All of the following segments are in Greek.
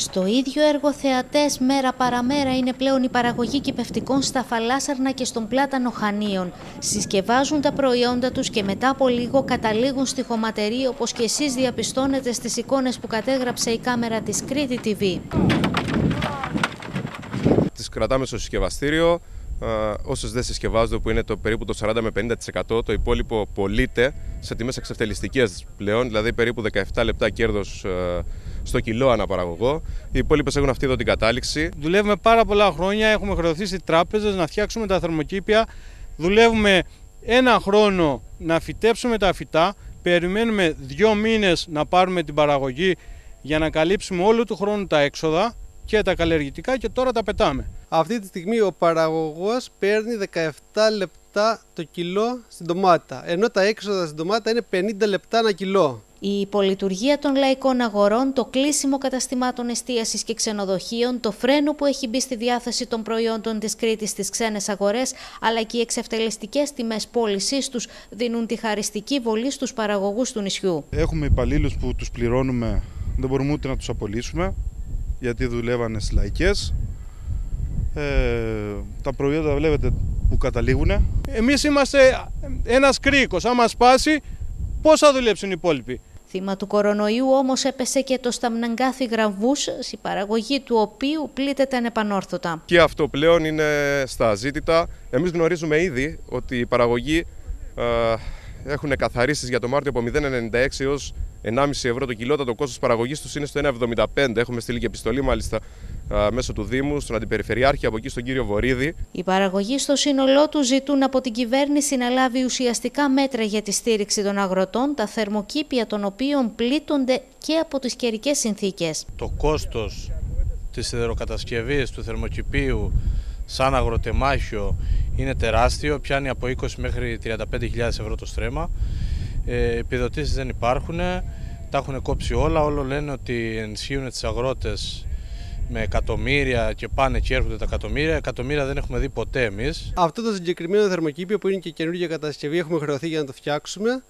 Στο ίδιο έργο θεατές μέρα παραμέρα είναι πλέον η παραγωγή κυπευτικών στα φαλάσσαρνα και στον πλάτανο χανίων. Συσκευάζουν τα προϊόντα τους και μετά από λίγο καταλήγουν στη χωματερή όπως και εσείς διαπιστώνετε στις εικόνες που κατέγραψε η κάμερα της Κρήτη TV. Τις κρατάμε στο συσκευαστήριο, όσες δεν συσκευάζονται, που είναι το περίπου το 40 με 50%, το υπόλοιπο πωλείται σε τιμές εξευτελιστικές πλέον, δηλαδή περίπου 17 λεπτά κέρδος στο κιλό αναπαραγωγό. Οι υπόλοιπες έχουν αυτή εδώ την κατάληξη. Δουλεύουμε πάρα πολλά χρόνια, έχουμε χρεωθεί στι τράπεζες να φτιάξουμε τα θερμοκήπια. Δουλεύουμε ένα χρόνο να φυτέψουμε τα φυτά. Περιμένουμε δύο μήνες να πάρουμε την παραγωγή για να καλύψουμε όλο του χρόνου τα έξοδα και τα καλλιεργητικά και τώρα τα πετάμε. Αυτή τη στιγμή ο παραγωγός παίρνει 17 λεπτά το κιλό στην ντομάτα, ενώ τα έξοδα στην ντομάτα είναι 50 λεπτά ένα κιλό. Η υπολειτουργία των λαϊκών αγορών, το κλείσιμο καταστημάτων εστίασης και ξενοδοχείων, το φρένο που έχει μπει στη διάθεση των προϊόντων της Κρήτης στις ξένες αγορές, αλλά και οι εξευτελεστικέ τιμές πώλησής τους δίνουν τη χαριστική βολή στους παραγωγούς του νησιού. Έχουμε υπαλλήλους που τους πληρώνουμε, δεν μπορούμε ούτε να τους απολύσουμε, γιατί δουλεύανε στις λαϊκές. Ε, τα προϊόντα βλέπετε που καταλήγουν. Εμείς είμαστε ένας κρίκος. Άμα σπάσει, πώς θα δουλέψουν οι υπόλοιποι; Θύμα του κορονοϊού όμως έπεσε και το σταμναγκάθι γραβούς, η παραγωγή του οποίου πλήττεται ανεπανόρθωτα. Και αυτό πλέον είναι στα ζήτητα. Εμείς γνωρίζουμε ήδη ότι οι παραγωγοί ε, έχουν καθαρίσεις για το Μάρτιο από 0,96 έως 1,5 ευρώ το κιλότατο κόστος παραγωγής τους είναι στο 1,75. Έχουμε στείλει και επιστολή μάλιστα μέσω του Δήμου, στον Αντιπεριφερειάρχη, από εκεί στον κύριο Βορύδη. Οι παραγωγοί στο σύνολό του ζητούν από την κυβέρνηση να λάβει ουσιαστικά μέτρα για τη στήριξη των αγροτών, τα θερμοκήπια των οποίων πλήττονται και από τις καιρικές συνθήκες. Το κόστος της σιδεροκατασκευής του θερμοκηπίου σαν αγροτεμάχιο είναι τεράστιο, πιάνει από 20 μέχρι 35.000 ευρώ το στρέμμα. Ε, επιδοτήσεις δεν υπάρχουν, τα έχουν κόψει όλα, όλο λένε ότι ενισχύουν τις αγρότες με εκατομμύρια και πάνε και έρχονται τα εκατομμύρια. Εκατομμύρια δεν έχουμε δει ποτέ εμείς. Αυτό το συγκεκριμένο θερμοκήπιο που είναι και καινούργια κατασκευή, έχουμε χρεωθεί για να το φτιάξουμε.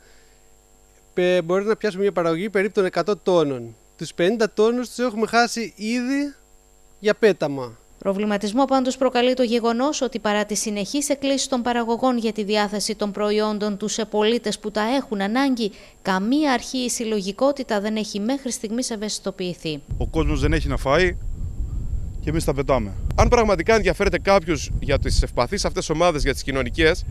Μπορεί να πιάσουμε μια παραγωγή περίπου των 100 τόνων. Τους 50 τόνους τους έχουμε χάσει ήδη για πέταμα. Προβληματισμό πάντως προκαλεί το γεγονός ότι παρά τη συνεχής εκκλήση των παραγωγών για τη διάθεση των προϊόντων τους σε πολίτες που τα έχουν ανάγκη, καμία αρχή ή συλλογικότητα δεν έχει μέχρι στιγμής ευαισθητοποιηθεί. Ο κόσμος δεν έχει να φάει, και εμείς τα πετάμε. Αν πραγματικά ενδιαφέρεται κάποιος για τις ευπαθείς αυτές ομάδες, για τις κοινωνικές,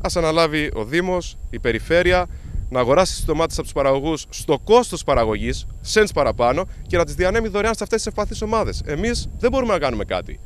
ας αναλάβει ο Δήμος, η Περιφέρεια, να αγοράσεις τι ντομάτε από τους παραγωγούς στο κόστος παραγωγής, σέντ παραπάνω, και να τις διανέμεις δωρεάν σε αυτές τις ευπαθείς ομάδες. Εμείς δεν μπορούμε να κάνουμε κάτι.